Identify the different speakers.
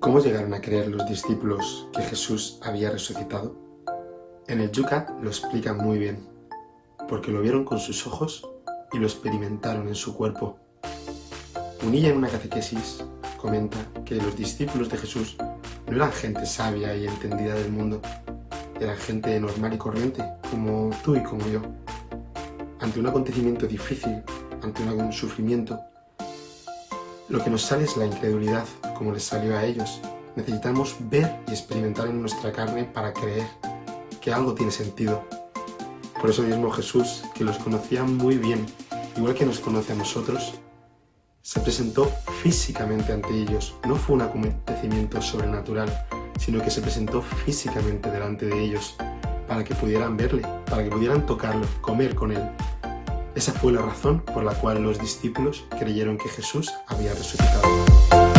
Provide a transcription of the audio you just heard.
Speaker 1: ¿Cómo llegaron a creer los discípulos que Jesús había resucitado? En el Yucat lo explica muy bien, porque lo vieron con sus ojos y lo experimentaron en su cuerpo. Unilla en una catequesis comenta que los discípulos de Jesús no eran gente sabia y entendida del mundo, eran gente normal y corriente, como tú y como yo. Ante un acontecimiento difícil, ante un sufrimiento, lo que nos sale es la incredulidad, como les salió a ellos. Necesitamos ver y experimentar en nuestra carne para creer que algo tiene sentido. Por eso mismo Jesús, que los conocía muy bien, igual que nos conoce a nosotros, se presentó físicamente ante ellos. No fue un acontecimiento sobrenatural, sino que se presentó físicamente delante de ellos para que pudieran verle, para que pudieran tocarlo, comer con él. Esa fue la razón por la cual los discípulos creyeron que Jesús había resucitado.